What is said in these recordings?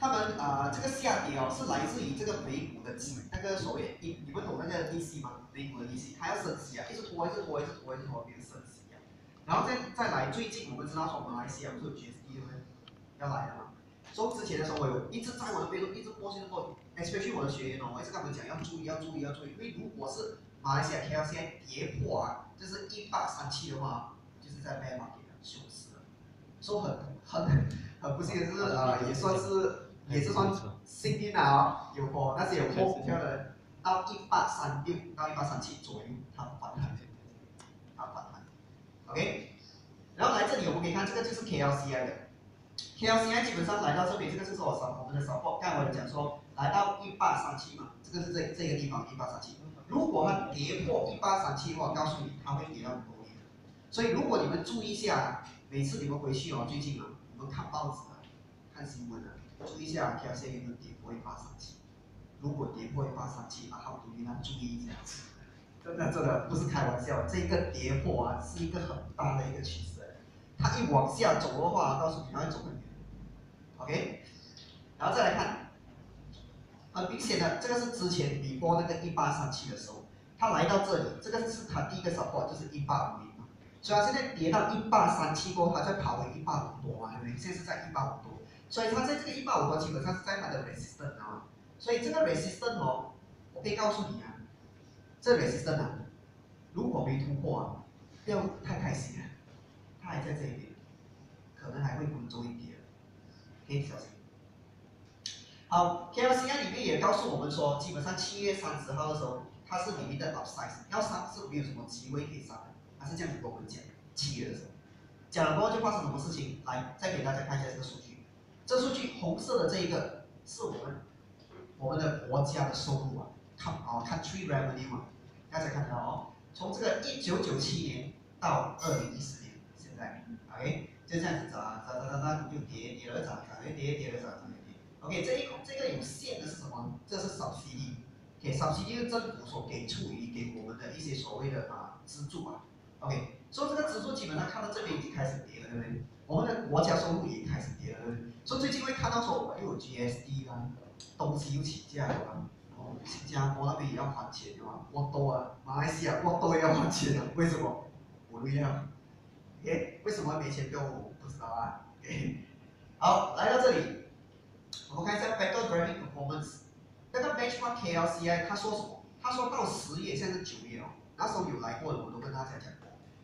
他们啊这个下跌哦是来自于这个美股的基那个所谓你你们懂那个利息吗？美股的利息，它要升息啊，一直拖一直拖一直拖一直拖，变升息啊。然后再再来，最近我们知道说马来西亚不是有 GST 对不对？要来了嘛。说之前的时候我有一直在我的备注一直播一直播，especially 我的学员哦，我一直跟他们讲要注意要注意要注意，因为如果是马来西亚 KL 现在跌破啊，就是一八三七的话，就是在 bear market 熊市了。说很很很不幸的是啊，也算是也是算幸运啊，有货，但是有破股票的人，到一八三六到一八三七左右，它反弹，它反弹，OK。然后来这里我们可以看这个就是 KLCI 的，KLCI 基本上来到这边，这个就是我上我们的 support，刚才我讲说来到一八三七嘛，这个是这这个地方一八三七。如果它跌破一八三七的话，告诉你它会跌到很多年。所以如果你们注意一下，每次你们回去哦，最近啊，你们看报纸啊，看新闻啊，注意一下 K L C 有没有跌破一八三七。如果跌破一八三七，啊，好，你们注意一下。真的真的不是开玩笑，这个跌破啊是一个很大的一个趋势。它一往下走的话，告诉你它会走很远。OK，然后再来看。很明显的，这个是之前你播那个一八三七的时候，它来到这里，这个是它第一个 support，就是一八五零嘛。所以它现在跌到一八三七过后，它再跑回一八五多嘛，对不对？现在是在一八五多，所以它在这个一八五多基本上是在它的 resistance 啊。所以这个 resistance 哦，我可以告诉你啊，这 resistance 啊，如果没突破啊，不要太开心啊，它还在这一边，可能还会稳住一点，可以小心。好，KLCI 里面也告诉我们说，基本上七月三十号的时候，它是里面的 upsize，要上是没有什么机会可以上的，它是这样子跟我们讲。七月的时候，讲了过后就发生什么事情？来，再给大家看一下这个数据。这数据红色的这一个是我们我们的国家的收入啊，看啊，country revenue 啊，大家看到哦，从这个一九九七年到二零一四年，现在，OK，就这样子涨涨涨涨涨，就跌跌了涨涨，又跌跌了涨涨。OK，这一这个有限的是什么？这是 subsidy，OK，subsidy 是政府所给出于给我们的一些所谓的啊资助啊。OK，所以这个资助基本上看到这边已经开始跌了，对不对？我们的国家收入也开始跌了，所以最近会看到说我又有 GSD 啦，东西又起价了，哦，新加坡那边也要还钱的嘛，我多啊，马来西亚我多也要还钱的，为什么？我都要。OK，为什么没钱给我？不知道啊。好，来到这里。我们看一下 Better Driving Performance，那个 Benchmark KLCI 他说什么？他说到十月，现在是九月哦，那时候有来过的，我都跟大家讲。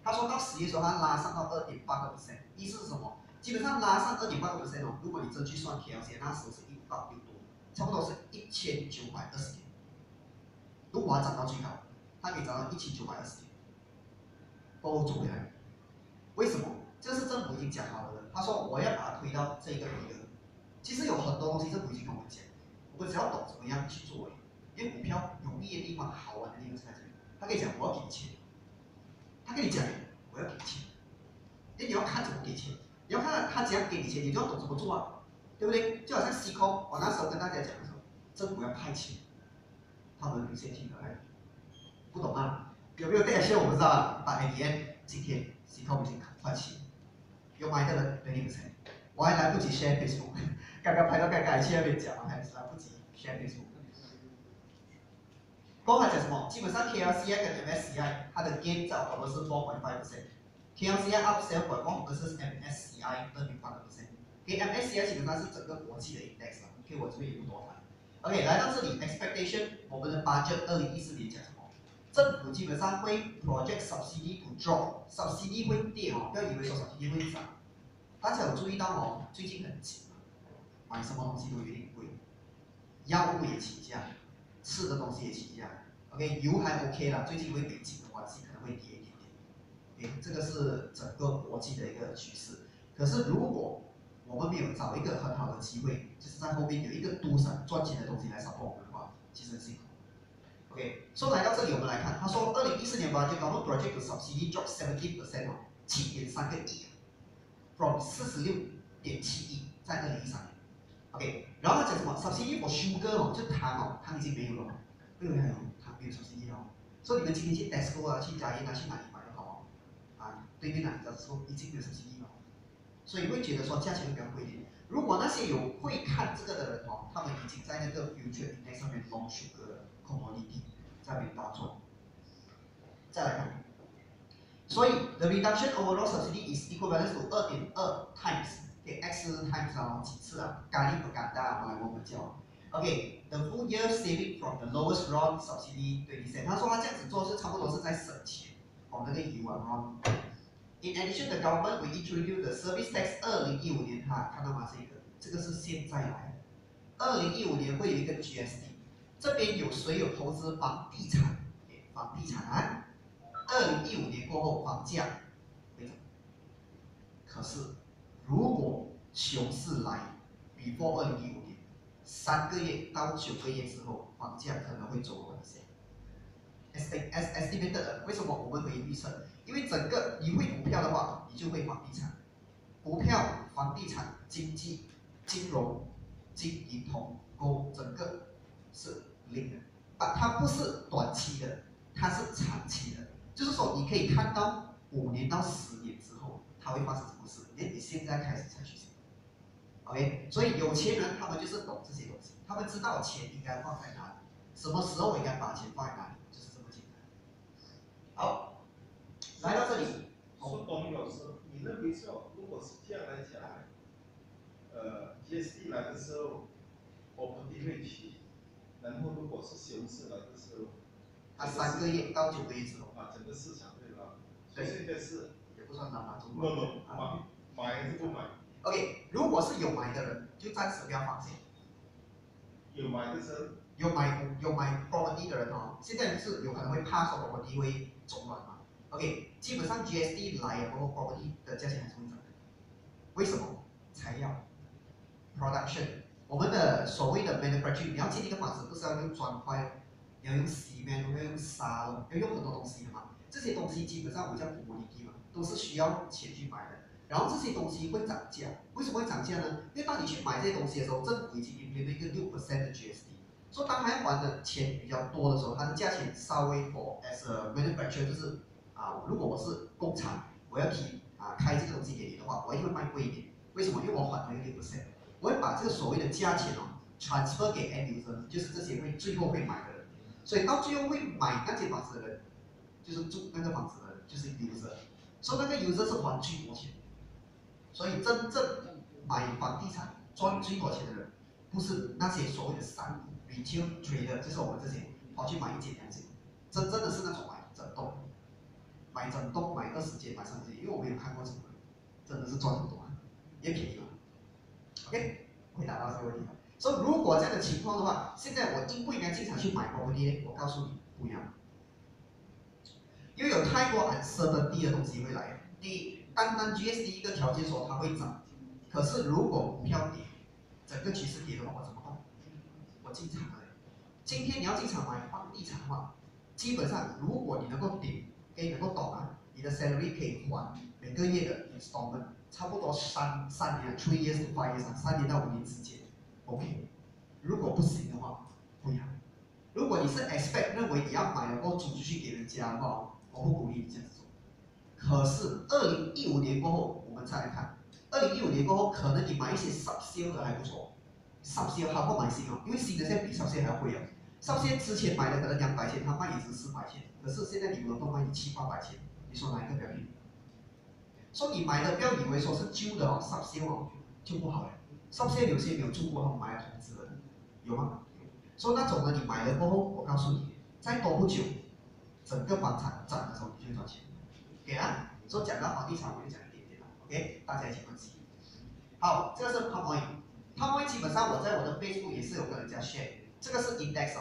他说到十月时候，他拉上到二点八个 percent，意思是什么？基本上拉上二点八个 percent 哦，如果你真去算 KLC，那时候是一到六多，差不多是一千九百二十点。如果它涨到最高，它可以涨到一千九百二十点，都走回来。为什么？这是政府已经讲好了的，他说我要把它推到这个余额。其实有很多东西政府已经跟我们讲，我们只要懂怎么样去做，因为股票容易的地方、好玩的地方在这里。他可以讲我要给钱，他跟你讲我要给钱，哎，你要看怎么给钱，你要看他怎样给你钱，你就要懂怎么做啊，对不对？就好像西空，我那时候跟大家讲的时候，政府要派钱，他们有些听的哎，不懂啊？有没有带线？我不知道，把 A D N 今天西空已经快起，有买的人给你们猜，我还来不及 share Facebook。刚刚拍到刚刚去那边讲嘛，还来不及 share 给 出。刚才讲什么？基本上 KLCI 跟 MSCI 它的 gain 在我们是 four point five percent。KLCI up seven point one，我们是 MSCI 二点八个 percent。给 MSCI 基本上是整个国际的 index 啊，OK 我这边也不多谈。OK 来到这里 expectation，我们的 budget 二零一四年讲什么？政府基本上会 project subsidy to drop，subsidy 会跌哦，不要以为说 subsidy 会涨。大家有注意到哦，最近很紧。买什么东西都有点贵，药物也起价，吃的东西也是一样。OK，油还 OK 啦，最近因为北京的关系可能会跌一点点。OK，这个是整个国际的一个趋势。可是如果我们没有找一个很好的机会，就是在后面有一个多上赚钱的东西来 support 我们的话，其实很辛苦。OK，说来到这里，我们来看，他说二零一四年吧，就 government project subsidy drop seventy percent 哦，七点三个亿，from 四十六点七亿在二零一三年。OK，然后他讲什么？subsidy for sugar 哦，就糖哦，糖已经没有了，为什么还有糖没有 subsidy 哦？所以你们今天去 Tesco 啊，去家乐啊，去哪里买都好哦，啊，对面那家说已经没有 subsidy 了所以会觉得说价钱会比较贵一点。如果那些有会看这个的人哦，他们已经在那个 future 店上面 long sugar 的 commodity 在那边打转。再来看，所以 the reduction overall subsidy is equivalent to 二点二 times，给 x times 啊几次啊，咖喱不干大，来我们叫。OK，the full year saving from the lowest round subsidy 对一些他说他这样子做是差不多是在省钱，哦那个油啊哈。In addition, the government will introduce the service tax。二零一五年哈，看到吗？这个，这个是现在来。二零一五年会有一个 GST。这边有谁有投资房地产？房地产。二零一五年过后，房价会涨。可是，如果熊市来，before 二零一五年，三个月到九个月之后，房价可能会走稳些。S S estimated，为什么我们可以预测？因为整个你会股票的话，你就会房地产，股票、房地产、经济、金融、金银铜、工，整个是零的，啊，它不是短期的，它是长期的，就是说你可以看到五年到十年它会发生什么事，连你现在开始才去想，OK，所以有钱人他们就是懂这些东西，他们知道钱应该放在哪里，什么时候应该把钱放在哪里，就是这么简单。好。来到这里，说董老师，你认为说，如果是这样来讲，呃，GST 来的时候，我不定会去，然后如果是熊市来的时候，它三个月到九个月之后，啊，整个市场对吧？对，现在是算难拿中不不，买买还是不买？OK，如果是有买的人，就暂时不要放心。有买的是？有买有买 property 的人哦，现在是有可能会怕说 property 会走软嘛？OK，基本上 GST 来了过后，property 的价钱还是会涨的。为什么？材料，production，我们的所谓的 manufacturing，你要建一个房子，不是要用砖块，你要用石棉，要用沙，要用很多东西的嘛。这些东西基本上我们叫 commodity 嘛，都是需要钱去买的。然后这些东西会涨价，为什么会涨价呢？因为当你去买这些东西的时候，政府已经面对一个六 percent 的 GST，所以当他要还的钱比较多的时候，它的价钱稍微 for as a manufacturer 就是。啊，如果我是工厂，我要提啊开这个东西给你的话，我一定会卖贵一点。为什么？因为我还了一个 percent，我会把这个所谓的价钱哦 transfer 给 end user，就是这些会最后会买的人。所以到最后会买那间房子的人，就是住那个房子的人，就是 user。所以那个 user 是还最多钱。所以真正买房地产赚最多钱的人，不是那些所谓的散户，retail trader，就是我们这些跑去买一间两间，真正的是那种买整栋。买整栋买二十间买三十间，因为我没有看过什么，真的是赚很多啊，也便宜嘛。OK，回答到这个问题了。所以如果这样的情况的话，现在我应不应该经常去买 property？我告诉你，不要，因为有太多很奢的低的东西会来。第一，单单 GST 一个条件说它会涨，可是如果股票跌，整个趋势跌的话，我怎么办？我进场了。今天你要进场买房地产的话，基本上如果你能够顶。可以能够懂啊，你的 salary 可以还每个月的 installment，差不多三三年，three years to five years，三年到五年之间，OK。如果不行的话，不要。如果你是 expect 认为你要买了够租出去给人家的话，我不鼓励你这样子做。可是二零一五年过后，我们再来看，二零一五年过后，可能你买一些 sub sale 的还不错，sub sale 好过买新哦，因为新的现在比 sub sale 还要贵哦。上线之前买的可能两百千，他卖也是四百千，可是现在你们都卖你七八百千，你说哪一个比较便宜？说你买的不要以为说是旧的哦，上线哦就不好了。上线有些没有住过，他买来投资的，有吗？说那种呢，你买了过后，我告诉你，再多不久，整个房产涨的时候你就赚钱。给啊，说讲到房地产我就讲一点点了，OK，大家一起分析。好，这个是 PowerPoint，PowerPoint 基本上我在我的 Facebook 也是有跟人家 share。这个是 index，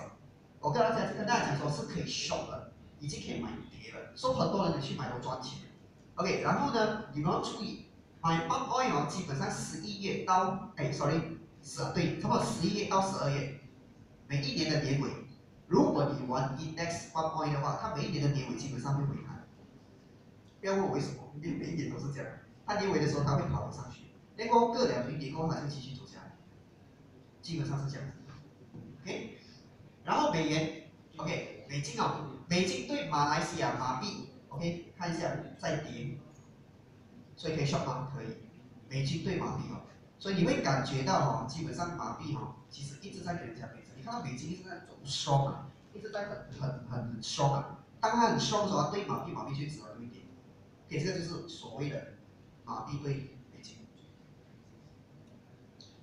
我跟大家跟大家讲说是可以 short 的，已经可以买跌了，说很多人去买都赚钱。OK，然后呢，你们要注意，买 bond oil 基本上十一月到哎，sorry，十对，差不多十一月到十二月，每一年的年尾，如果你玩 index one point 的话，它每一年的年尾基本上会回弹。不要问我为什么，因为每一年都是这样，它年尾的时候它会跑上去，那过个两年过后它就继续走下来，基本上是这样子。OK，然后美元，OK，美金哦，美金对马来西亚马币，OK，看一下再跌，所以可以 short 吗？可以，美金对马币哦，所以你会感觉到哦，基本上马币哦，其实一直在跟人家对着。你看到美金一直在走双啊，一直在很很很双啊。当它很双的时候，对马币马币就只有一点。OK，这个就是所谓的马币对美金。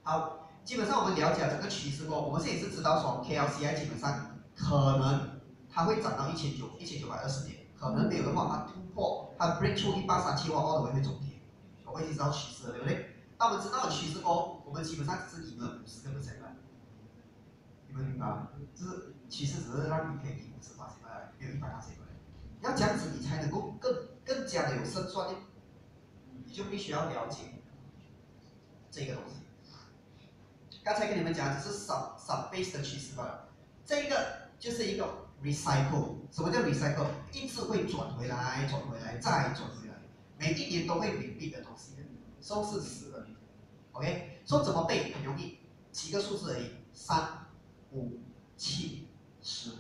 好，基本上我们了解整个趋势过，我们现在也是知道说 KLCI 基本上可能它会涨到一千九一千九百二十点，可能没有的话它突破它 break 出一八三七的话，我们会总结。我们已经知道趋势了，对不对？那我们知道了趋势后，我们基本上只是赢了五十个 percent 明白？就是其实只是让你可以赢五十八千块，没有一百八千块。要这样子，你才能够更更加的有胜算呢。你就必须要了解这个东西。刚才跟你们讲只是省省 base 的趋势吧，这个就是一个 recycle。什么叫 recycle？一直会转回来，转回来，再转回来。每一年都会冥币的东西，收是死的，OK？说怎么背很容易，几个数字而已，三、五、七、十，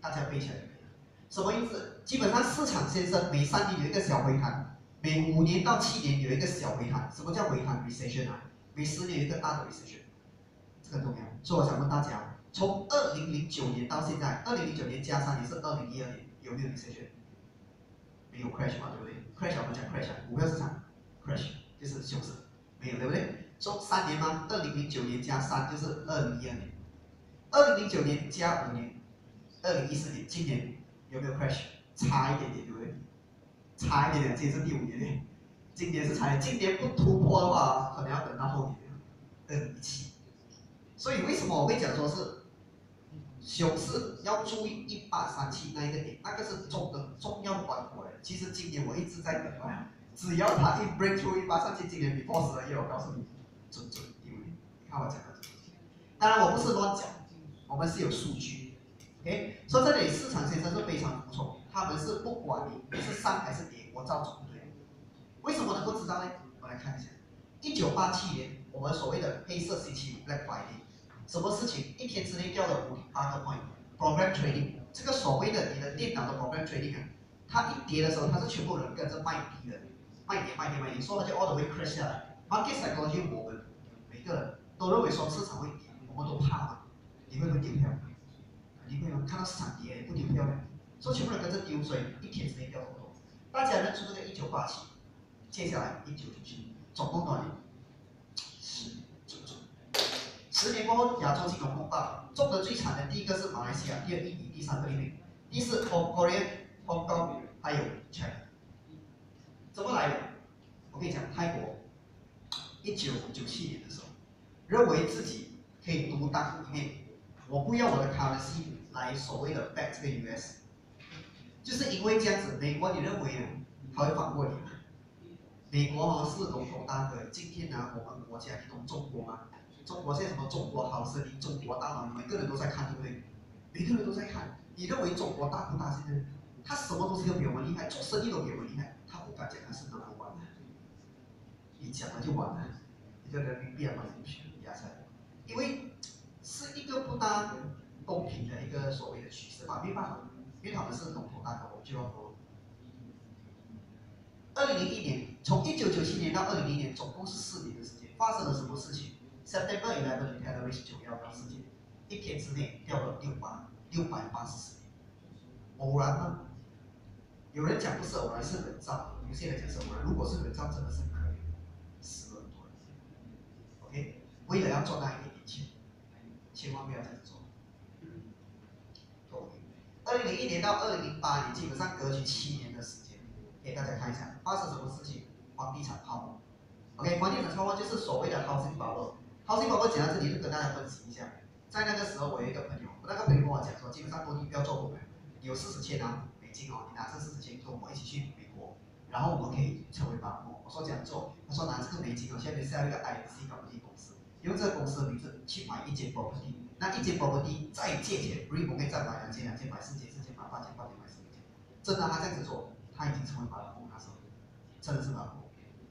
大家背起来就可以了。什么意思？基本上市场先生每三年有一个小回弹，每五年到七年有一个小回弹。什么叫回弹？recession 啊？每十年有一个大的 recession，这个很重要。所以我想问大家，从二零零九年到现在，二零零九年加上也是二零一二年，有没有 recession？没有 crash 嘛，对不对？crash 我们讲 crash 股票市场 crash 就是熊市，没有对不对？说三年吗？二零零九年加三就是二零一二年，二零零九年加五年，二零一四年，今年有没有 crash？差一点点对不对？差一点点，这也是第五年，今年是差，今年不突破的话，可能要等到后年，二零一七。所以为什么我会讲说是？熊市要注意一八三七那一个点，那个是重的重要关口来。其实今年我一直在等啊，只要它一 break through 一八三七，今年比 boss 的业，我告诉你，准准，因为你看我讲的这个。当然我不是乱讲，我们是有数据。OK，说这里市场先生是非常不错，他们是不管你是上还是跌，我照准对。为什么能够知道呢？我们来看一下，一九八七年我们所谓的黑色星期五 Black Friday。什么事情一天之内掉了五八个 point？Program trading 这个所谓的你的电脑的 program trading 啊，它一跌的时候，它是全部人跟着卖低的，卖跌卖跌卖跌，所以它就 all the way crash 下来。Market psychology 我们每个人都认为说市场会跌，我们都怕嘛，你会不丢票？你会？看到市场跌不丢票的，所以全部人跟着丢，所以一天之内掉好多。大家认出这个一九八七，接下来一九九七，总共多少年？十年十年过后，亚洲金融风暴，中的最惨的第一个是马来西亚，第二印尼，第三个菲律宾，第四 Korea、Hong Kong，还有 China。怎么来的？我跟你讲，泰国一九九七年的时候，认为自己可以独当一面，我不要我的 currency 来所谓的 back 这个 US，就是因为这样子，美国你认为啊，他会放过你吗？美国啊是龙头大哥，今天呢，我们国家你懂中国吗？中国现在什么中国好声音、中国大佬，每个人都在看，对不对？每个人都在看。你认为中国大不大？现在他什么东西都比我们厉害，做生意都比我们厉害，他不敢讲他是哪个玩的。你讲了就完了，你的人民币啊，把你压下来，因为是一个不大公平的一个所谓的趋势吧，没办法，因为他们是龙头大哥，我就要说。二零零一年，从一九九七年到二零零年，总共是四年的时间，发生了什么事情？September 11 Terrorist 九幺幺事件，一天之内掉了六百六百八十四点，偶然吗？有人讲不是偶然，是人造，有些人讲是偶然。如果是人造，真的是可怜，死了很多人。OK，为了要做那一点，千万不要这样做。OK，二零零一年到二零零八年，基本上隔局七年的时间，给大家看一下发生什么事情，房地产泡沫。OK，房地产泡沫就是所谓的 housing bubble。好，新宝宝讲到这里，就跟大家分析一下。在那个时候，我有一个朋友，我那个朋友跟我讲说，基本上都不要做股票，有四十千啊美金哦，你拿这四十千跟我一起去美国，然后我们可以成为爸我说这样做，他说拿这个美金哦，下面是要一个 I C 搞基公司，用这个公司的名字去买一间 property，那一间 property 再借钱，r e 可以再买两间，两间买四间，四间买八间，八间买十间。真的，他这样子做，他已经成为爸爸那时候，真的是爸爸。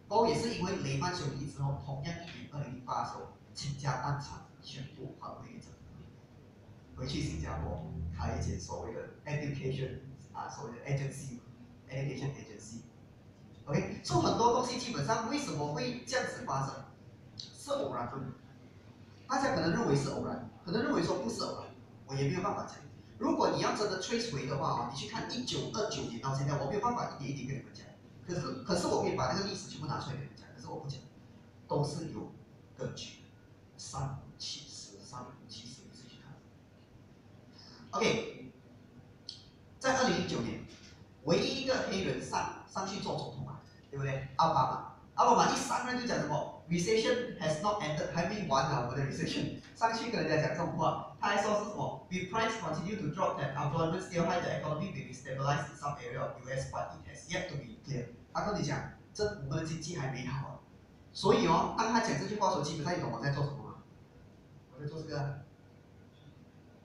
不过也是因为雷曼兄弟之后，同样一年二零零八时候。倾家荡产，全部还回整，回去新加坡开一间所谓的 education 啊，所谓的 agency，education agency，OK，所以很多东西基本上为什么会这样子发生，是偶然的。大家可能认为是偶然，可能认为说不是偶然，我也没有办法讲。如果你要真的追溯的话啊，你去看一九二九年到现在，我没有办法一点一点跟你们讲。可是，可是我可以把那个历史全部拿出来跟你们讲，可是我不讲，都是有根据。三七十，三七十，你自己看。OK，在二零一九年，唯一一个黑人上上去做总统嘛，对不对？奥巴马，奥巴马一上任就讲什么 ？Recession has not ended，还没完呢，我的 recession。上去跟人家讲这种话，他还说是什么？With price continue to drop and employment still high, the economy may be stabilized in some area of US, but it has yet to be clear。他跟你讲，这我们的经济还没好。所以哦，当他讲这句话的时候，基本上你懂我在做什么吗？我在做这个。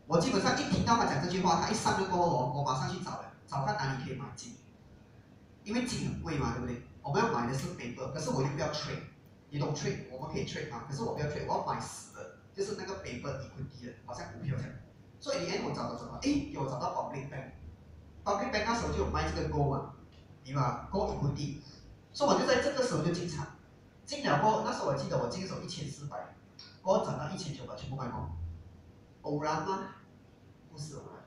我基本上一听到他讲这句话，他一上任过后，我马上去找了，找看哪里可以买金，因为金很贵嘛，对不对？我们要买的是 paper，可是我又不要 trade， 你懂 trade？我们可以 trade 啊，可是我不要 trade，我要买死的，就是那个 paper 一块低的，好像股票这样。所以你看我找到什么？诶，给我找到 public bank，public bank 那时候就有卖这个 gold 嘛，对吧？gold 一块低，所以我就在这个时候就进场，进了过后，那时候我记得我进的时候一千四百，过后涨到一千九百，全部卖光，偶然吗？不是偶然，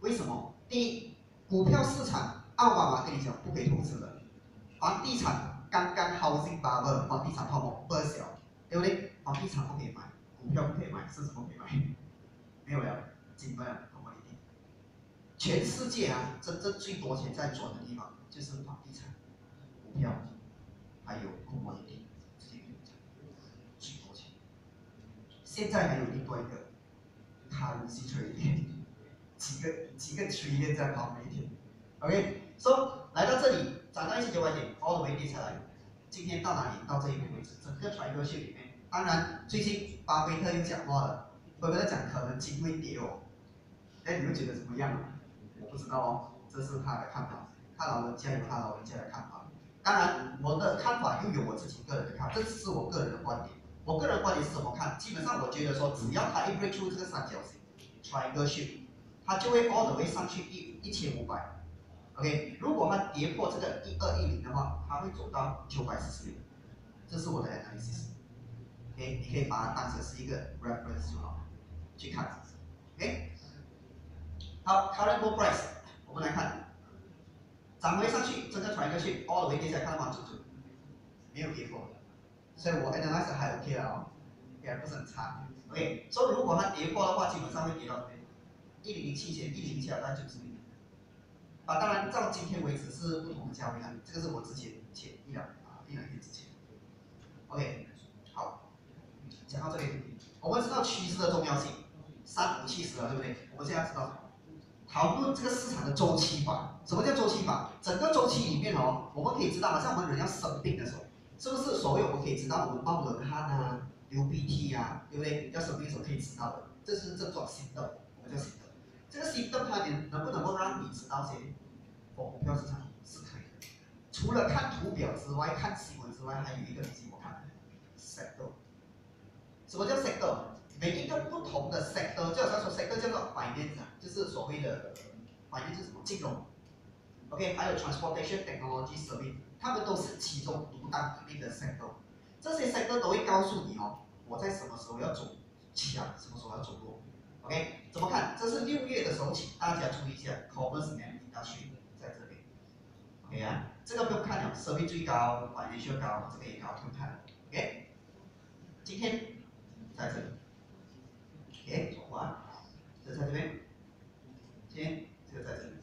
为什么？第一，股票市场，奥巴马跟你讲不可以投资的，房地产刚刚 housing bubble，房地产泡沫爆小，对不对？房地产不可以买，股票不可以买，是什么可以买？没有了，紧了，好吗？一定。全世界啊，真正最多钱在转的地方就是房地产、股票，还有公募地，这些最多钱。现在还有另外一个 currency trading。几个几个区域在跑每天，OK，so 来到这里涨到一千九百点，all the way 跌下来，今天到哪里？到这一边为止，整个传播线里面，当然最近巴菲特又讲话了，巴菲特讲可能机会跌哦，哎，你们觉得怎么样？我不知道哦，这是他的看法，他老人家有他老人家的看法，当然我的看法又有我自己个人的看法，这只是我个人的观点，我个人观点是怎么看？基本上我觉得说，只要他一 break 出这个三角形，triangle shape。它就会 all the way 上去一一千五百，OK，如果它跌破这个一二一零的话，它会走到九百四十六，这是我的 analysis，OK，你可以把它当成是一个 reference 就好，去看，OK，好，current gold price，我们来看，涨回上去，整个传一个去 all the way 跌下来，看到吗？准准，没有跌破，所以我 analysis 还 OK 了哦，也不是很差，OK，所以如果它跌破的话，基本上会跌到这边。一零零七前，一零七二，那就是零。啊，当然到今天为止是不同的价位啊，这个是我之前前一两啊一两天之前。OK，好，讲到这里，我们知道趋势的重要性，三五七十了，对不对？我们现在知道，讨论这个市场的周期法。什么叫周期法？整个周期里面哦，我们可以知道，好像我们人要生病的时候，是不是所谓我们可以知道我们冒冷汗啊、流鼻涕啊，对不对？要生病的时候可以知道的，这是症状心动，我们叫心动。这个心动它能能不能够让你知道股票市场是可以的？除了看图表之外，看新闻之外，还有一个东西我看，sector。什么叫 sector？每一个不同的 sector，就好像说 sector 叫做 finance，就是所谓的 finance 是什么？金融。OK，还有 transportation technology service，他们都是其中独当一面的 sector。这些 sector 都会告诉你哦，我在什么时候要走强，什么时候要走弱。OK，怎么看？这是六月的时候，请大家注意一下，Commerce and Industry。OK 啊，这个不用看了，收益最高，反应最高，这个也高，不用看。OK，今天在这里。OK，走完，这在这边。今天这个在这里，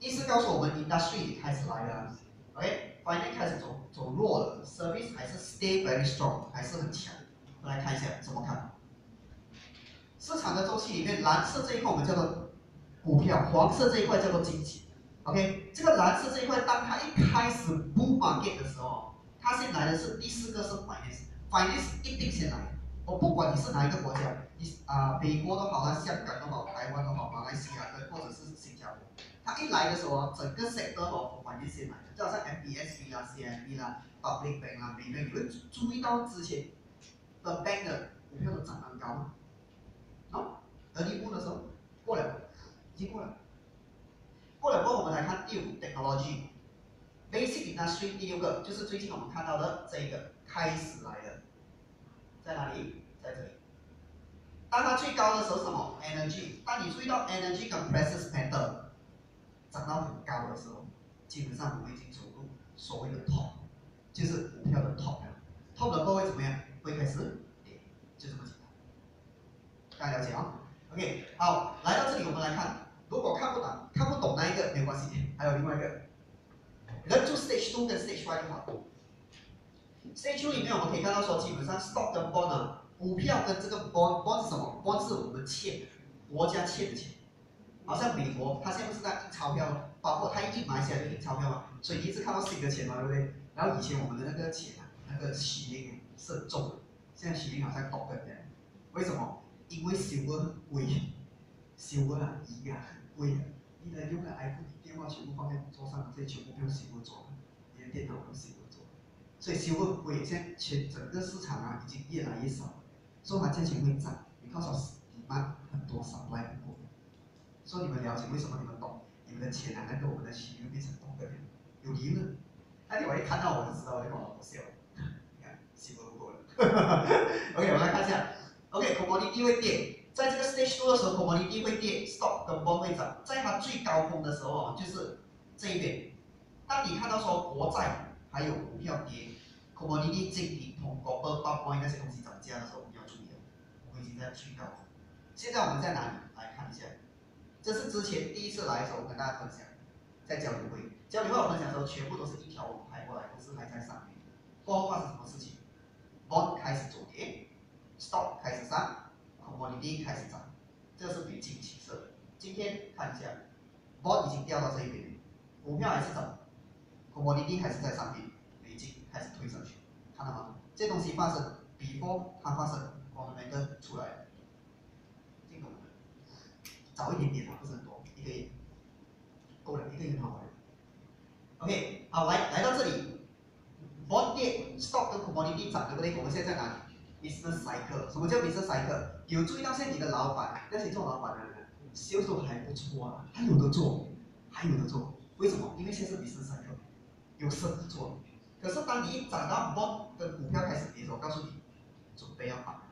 意思告诉我们，Industry 开始来了。OK，反应开始走走弱了，Service 还是 Stay very strong，还是很强。我们来看一下怎么看。市场的周期里面，蓝色这一块我们叫做股票，黄色这一块叫做经济。OK，这个蓝色这一块，当它一开始 boom market 的时候，它先来的是第四个是 finance，finance 一定先来。我不管你是哪一个国家，你啊美国都好啊，香港都好，台湾都好，马来西亚的或者是新加坡，它一来的时候，整个 sector 哦 finance 先来，就好像 MBS 啦、CMB 啦、Public Bank 啦、美元，你会注意到之前的 bank 的股票都涨很高吗？好，而第五的时候过了，已经过了。过了过后，我们来看第五 technology。basic industry 第六个就是最近我们看到的这一个开始来了，在哪里？在这里。当它最高的时候什么？energy。当你注意到 energy compresses metal，涨到很高的时候，基本上我们已经走入所谓的 top，就是股票的 top 了。top 的波会怎么样？会开始跌，就这么简单。大家了解啊？OK，好，来到这里我们来看，如果看不懂看不懂那一个没关系，还有另外一个，人就 stage two 跟 stage one 就好。stage two 里面我们可以看到说，基本上 stock 跟 bond 呢，股票跟这个 bond bond 是什么？bond 是我们欠，国家欠的钱。好像美国，它现在是在印钞票，包括它一印马来就印钞票嘛，所以一直看到新的钱嘛，对不对？然后以前我们的那个钱啊，那个息率是很重的，现在息率好像高了点。为什么？因为 silver 很贵，silver 啊，银啊贵的。你的用的 iPhone 电话全部放在桌上，这些全部不用 silver 做，你的电脑用 silver 做，所以 silver 很贵。现在全整个市场啊已经越来越少，所以它价钱会涨。你告诉我，你卖很多少卖很多。说你们了解为什么你们懂？你们的钱啊，那个我们的钱又变成多个点，有利润。那你我一看到我就知道，我就搞笑。你看，辛苦不够了。OK，我们来看一下。OK，commodity 会跌，在这个 stage 低的时候，commodity 会跌，stock 跟 bond 会涨。在它最高峰的时候，就是这一点。当你看到说国债还有股票跌，commodity 金银铜、铂、钡、宝、那些东西涨价的时候，我们要注意了。我们已经在最高峰。现在我们在哪里？来看一下。这是之前第一次来的时候，我跟大家分享，在交流会，交流会我分享的时候，全部都是一条龙排过来，都是还在上面。过后发生什么事情？bond 开始走跌，stock 开始上稳定开始涨，这是北京起色。今天看一下波已经掉到这一边，股票还是涨，commodity 还是在上面，北京开始推上去，看到吗？这东西发生，before 它发生，我们每个出来。早一点点啊，不是很多，一个月够了，一个月很好玩。OK，好，来来到这里，bond，stock 跟 commodity 涨，对不对？我们现在在哪里？business cycle，什么叫 business cycle？有注意到现在你的老板，那些做老板的人，销售还不错啊，还有的做，还有的做，为什么？因为现在是 business cycle，有事做。可是当你一涨到 bond 跟股票开始跌的时候，我告诉你，准备要绑，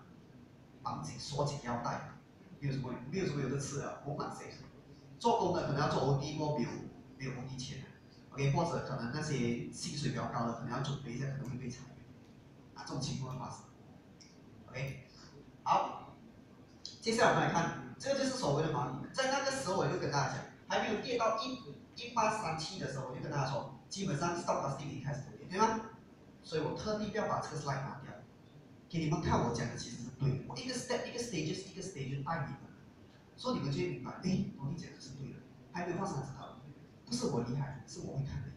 绑紧，锁紧腰带。没有什么，没有什么有的吃的，不管谁。做工的可能要做 O D，或没有没有 O D 钱，OK，或者可能那些薪水比较高的，可能要准备一下，可能会被裁员，啊，这种情况发生。OK，好，接下来我们来看，这个就是所谓的嘛，在那个时候我就跟大家讲，还没有跌到一一八三七的时候，我就跟大家说，基本上 stop loss 已经开始跌，对吗？所以我特地不要把这个 slide 拿掉，给你们看我讲的其实是。对，我一个 step 一个 stage 一个 stage 带你们，所以你们就会明白，哎，我理解的是对的，还没有发生知道，不是我厉害，是我会看的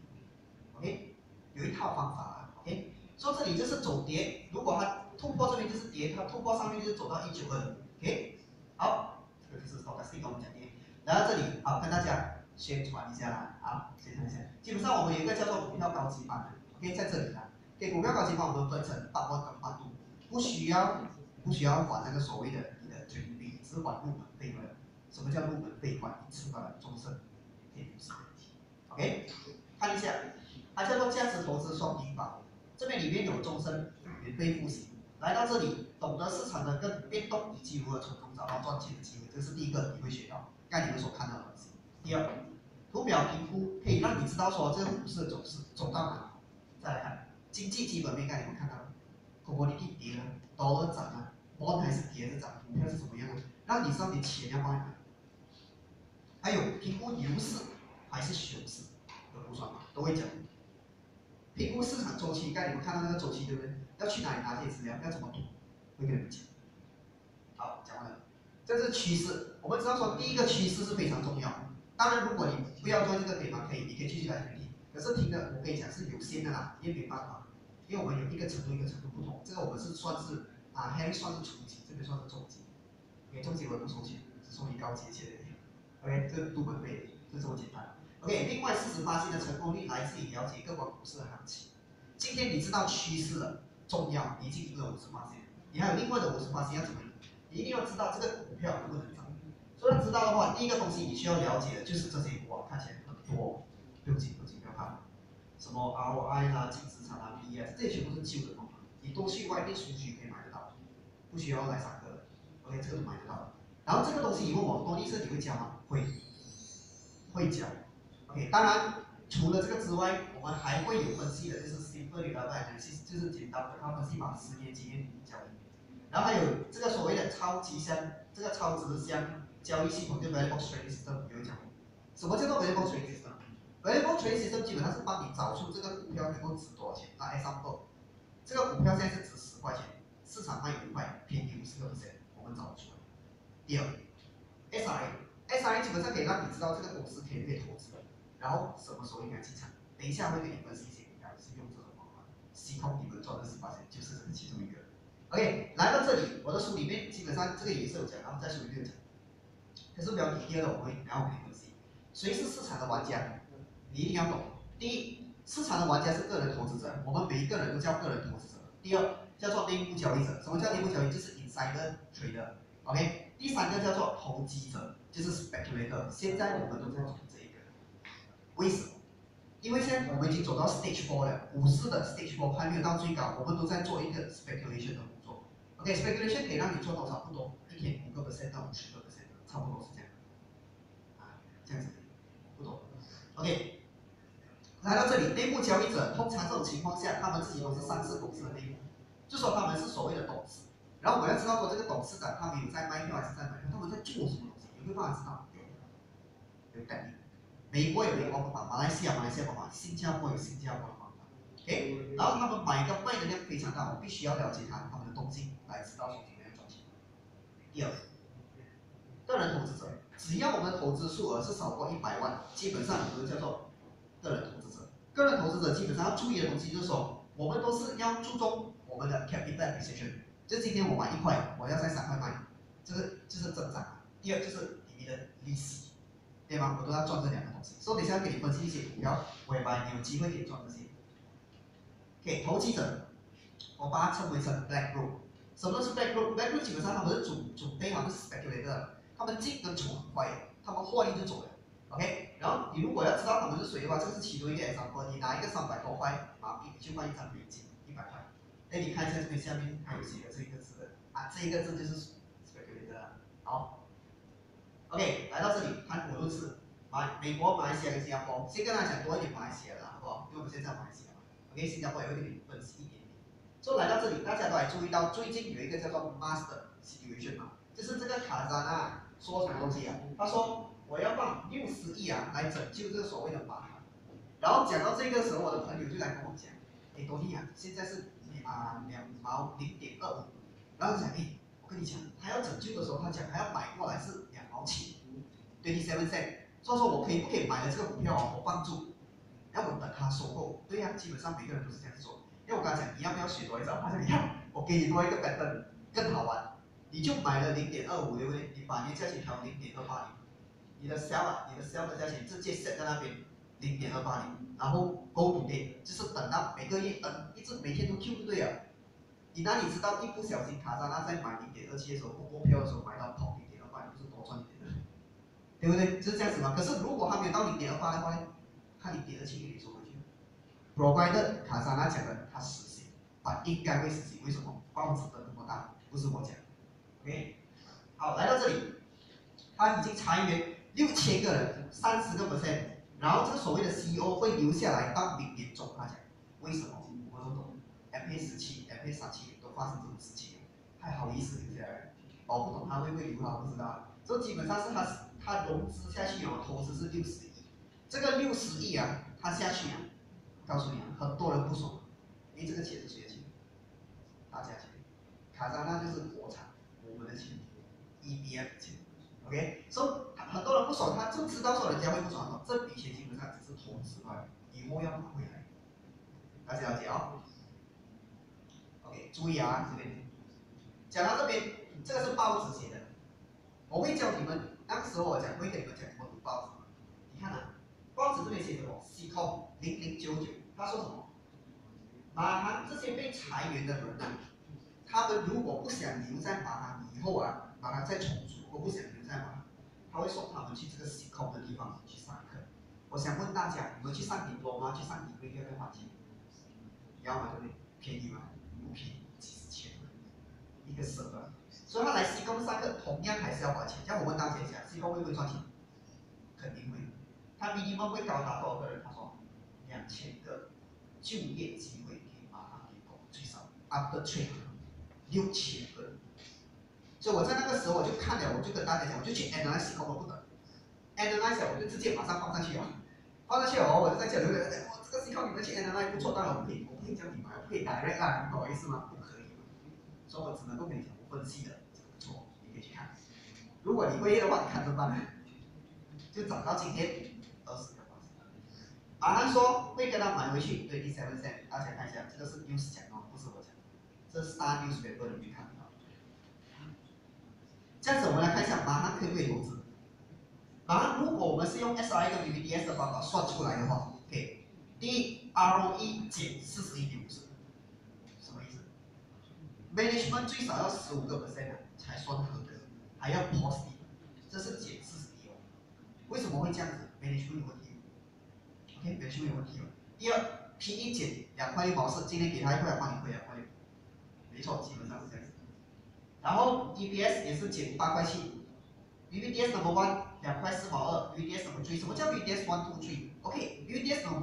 ，OK，有一套方法，OK，说这里就是走跌，如果它突破这边就是跌，它突破上面就是走到一九二，OK，好，这个就是 stock，C 跟我们讲的，来到这里，好，跟大家宣传一下啦，好，宣传一下，基本上我们有一个叫做股票高级班，OK，在这里啦，给股票高级班我们分成八万跟八度，不需要。不需要还那个所谓的你的准备，只还入门费了。什么叫入门费？还一次的终身，可以不是问题。OK，看一下，它叫做价值投资双引宝，这边里面有终身免费复习。来到这里，懂得市场的更变动以及如何从中找到赚钱的机会，这是第一个你会学到，该你们所看到的东西。第二，图表评估可以让你知道说这个股市的走势走到哪。再来看经济基本面，该你们看到了，股波的跌了，多了涨了。bond 还是跌着涨，股票是怎么样的？让你知道你钱要放哪。还有评估牛市还是熊市的估算嘛都会讲。评估市场周期，该你们看到那个周期对不对？要去哪里拿这些资料？要怎么读？会跟你们讲。好，讲完了。这是趋势，我们知道说第一个趋势是非常重要。当然，如果你不要做这个可以吗？可以，你可以继续来听。可是听的我跟你讲是有限的啦，因为没办法，因为我们有一个程度一个程度不同，这个我们是算是。啊，还算是初级，这边算是中级。OK，中级我不收钱，只收你高级钱。OK，这入门费，就这么简单。OK，另外四十八线的成功率来自于了解各国股市的行情。今天你知道趋势了，重要，你已经赢了五十八线。你还有另外的五十八线要怎么？你一定要知道这个股票能不能涨。所以知道的话，第一个东西你需要了解的就是这些股，看起来很多，对不起，对不起，不要怕。什么 ROI 啦、净资产啊、PE 啊，这些全部是旧的方法，你都去外面数据可以买得到，不需要来上课的。OK，这个都买得到。然后这个东西你问我多利是你会教吗？会，会教。OK，当然除了这个之外，我们还会有分析的，就是 simple analysis，就是简单的他分析把十年经验交易。然后还有这个所谓的超级箱，这个超值箱交易系统就 variable trading system 有讲。什么叫做 variable trading system？variable trading system 基本上是帮你找出这个股票能够值多少钱。那 example，这个股票现在是值十块钱，市场卖五块，便宜五十个 percent，我们找出来。第二，SRA，SRA 基本上可以让你知道这个公司可以被投资，然后什么时候应该进场。等一下会给你分析一些股票是用这种系统你们赚的十八钱就是其中一个。OK，来到这里，我的书里面基本上这个也是有讲，然后在书里面讲。可是比较第二个，我会然后给你分析，谁是市场的玩家？你一定要懂。第一，市场的玩家是个人投资者，我们每一个人都叫个人投资者。第二，叫做内部交易者。什么叫内部交易？就是 insider trader。OK，第三个叫做投机者，就是 speculator。现在我们都在做这一个，为什么？因为现在我们已经走到 stage four 了，股市的 stage four 还没有到最高，我们都在做一个 speculation 的工作。OK，speculation 可以让你做多少？不多，一天五个 percent 到五十个 percent，差不多是这样。啊，这样子，不多。OK，来到这里，内幕交易者通常这种情况下，他们自己都是上市公司的内幕，就说他们是所谓的董事。然后我要知道说这个董事长他们有在卖票还是在买票，他们在做什么东西？有没有办法知道？有，有概念。美国有美国方法，马来西亚马来西亚方法，新加坡有新加坡的方法。OK，然后他们买的卖的量非常大，我必须要了解他他们的动静。来知道说怎么样赚钱。第二，个人投资者，只要我们投资数额是少过一百万，基本上我们都叫做个人投资者。个人投资者基本上要注意的东西就是说，我们都是要注重我们的 capital appreciation，就今天我买一块，我要在三块卖，这个就是增长。第二就是你的利息，对吗？我都要赚这两个东西。所以等下给你分析一些股票，我也把你有机会可以赚这些。给投机者，我把它称为成 black group。什么是 black group？black group 基本上他们是准准备好是 speculator，他们进跟出很快，他们获利就走了。OK，然后你如果要知道他们是谁的话，这是其中一个 example。你拿一个三百多块马币去换一张美金，一百块。哎，你看一下这边下面还有写的这一个字啊，这一个字就是 speculator。好，OK，来到这里谈股市，马美国、马来西亚跟新加坡，先跟大家讲多一点马来西亚的好不好？因为我们现在马来西亚嘛。OK，新加坡有一点分析一点点。就来到这里，大家都还注意到最近有一个叫做 Master Situation 嘛，就是这个卡扎纳说什么东西啊？他说我要放六十亿啊来拯救这个所谓的马航。然后讲到这个时候，我的朋友就来跟我讲，哎，多利啊，现在是啊两毛零点二五。然后讲，哎，我跟你讲，他要拯救的时候，他讲他要买过来是两毛七，twenty seven cent。所以说我可以不可以买了这个股票啊？我放住，要不等它收购。对呀，基本上每个人都是这样做。因为我刚才讲，你要不要学多一招？他说你要，我给你多一个板凳，更好玩。你就买了零点二五，对不对？你把你的价钱调零点二八零，你的 sell 啊，你的 sell 的价钱直接 set 在那边零点二八零，然后 go to day，就是等到每个月等，一直每天都 Q 对啊。你哪里知道一不小心卡在，那在买零点二七的时候不过票的时候买到跑零点二八，不是多赚一点的，对不对？是这样子嘛。可是如果还没有到零点二八的话呢，看零点二七给你收回去。Provider 卡莎拉讲的，他实行，它应该会实行。为什么？报纸的那么大，不是我讲。OK，好，来到这里，他已经裁员六千个人，三十个 percent，然后这个所谓的 CEO 会留下来到明年中。他讲，为什么？我都懂。FA 十七、FA 三七都发生这种事情，还好意思留下来？我不懂他会不会留，他不知道。这基本上是他他融资下去哦，投资是六十亿，这个六十亿啊，他下去啊。告诉你啊，很多人不爽，因为这个钱是谁的钱？大家钱。卡扎那就是国产，我们的钱，EBF 钱，OK，所以很多人不爽，他就知道说人家会不爽，这笔钱基本上只是投资而已，以后要拿回来。大家了解啊？OK，注意啊，这边讲到这边，这个是报纸写的，我会教你们，那个时我讲会给你们讲怎么读报纸，你看啊，报纸这边写什么？C 控零零九九。他说什么？马航这些被裁员的人啊，他们如果不想留在马航以后啊，马航再重组，我不想留在马航，他会送他们去这个西空的地方去上课。我想问大家，你们去上顶多吗？去上顶贵要不要花钱？要吗？对不对？便宜吗？不便宜，几十千一个舍得。所以他来西贡上课，同样还是要花钱。像我问大家一下，西贡会不会赚钱？肯定会。他比你们会高达多少个人？他说两千个就业机会给马上给够，最少 after training 六千个人。所以我在那个时候我就看了，我就跟大家讲，我就去 analyze 西贡不得，analyze 我就直接马上放上去啊，放上去哦，我就在讲留言，哇，这个西贡你们去 analyze 不错，当然我可以，我可以叫你们，我可以 direct 啦，你懂我意思吗？所以我只能够给你讲，我分析的这个不错，你可以去看。如果你会的话，你看怎么办呢？就涨到今天二十个八十。马上说会跟他买回去，对，第三 percent，大家看一下，这个是 news 讲哦，不是我讲，这是 Star News 的个人去看到。这样子我们来看一下，马上可以不可以投资？马上如果我们是用 SRI 跟 VVDS 的方法算出来的话，OK，第 ROE 减四十一点五十，？Management 最少要十五个 percent 才算合格，还要 positive，这是减四十一哦。为什么会这样子？Management 有问题，OK，Management 有问题哦。第二，PE 减两块一毛四，今天给他一块，帮你亏两块六，没错，基本上是这样子。然后 EPS 也是减八块七，VVDS number one 两块四毛二，VVDS number three，什么叫 VPS one two three？OK，VVDS number